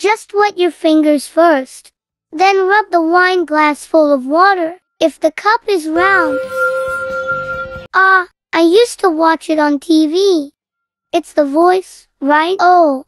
Just wet your fingers first. Then rub the wine glass full of water, if the cup is round. Ah, I used to watch it on TV. It's the voice, right? Oh.